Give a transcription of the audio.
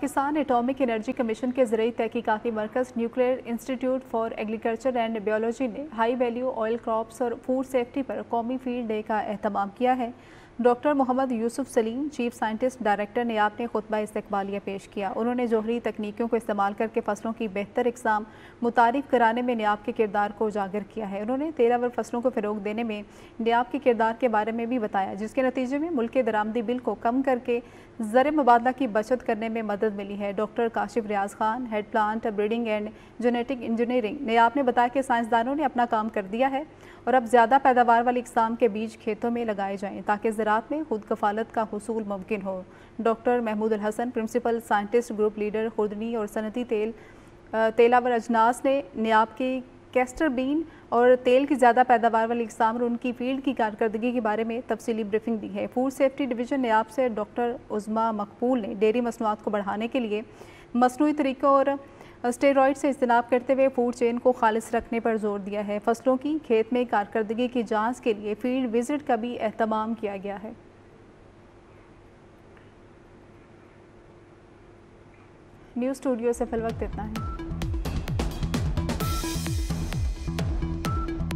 Pakistan atomic energy commission के ज़रिए तहकीकती मरकज़, nuclear institute for agriculture and biology ने हाई वैल्यू ऑयल क्रॉप्स और फ़ूड सेफ्टी पर कौमी फ़ील्ड डे का अहतमाम किया है। Doctor Mohammad Yusuf Salim, chief scientist, director ने आपने खुतबा इस्तबालिया पेश किया। उन्होंने जोहरी तकनीकों को इस्तेमाल करके फ़सलों की बेहतर इकसाम, मुतारफ़ कराने में न्याब के किरदार को उजागर किया है। उन्होंने तेरह फ़सलों को फ़रोग देने में न्याब के किरदार के बारे में भी बताया, जिसके नतीजे में मुल्क के दरामदी बिल को कम करके ज़र मुबादला की बचत करने में मदद मिली है। Doctor Kashif Riaz Khan, head plant, breeding and genetic engineering. ने आपने बताया कि साइंसदानों ने अपना काम कर दिया है और अब ज़्यादा पैदावार वाली इकसाम के बीज खेतों में लगाए जाएँ, ताकि ज़रात में खुद कफालत का हसूल मुमकिन हो। Doctor Mahmood Hasan, principal scientist group leader खुर्दनी और सनती तेल तेलावर अजनास ने न्याब की कैस्टर बीन और तेल की ज़्यादा पैदावार वाली इकसाम और उनकी फ़ील्ड की कारकर्दगी के बारे में तफसीली ब्रीफिंग दी है। फ़ूड सेफ्टी डिवीज़न नयाब से डॉक्टर उज़मा मकबूल ने डेयरी मसनूआत को बढ़ाने के लिए मसनू तरीक़ों और स्टेरॉइड से इजनाब करते हुए फ़ूड चेन को खालिश रखने पर ज़ोर दिया है। फ़सलों की खेत में कारकर्दगी की जाँच के लिए फ़ील्ड विज़िट का भी अहतमाम किया गया है। न्यूज़ स्टूडियो से फिल वक्त इतना है।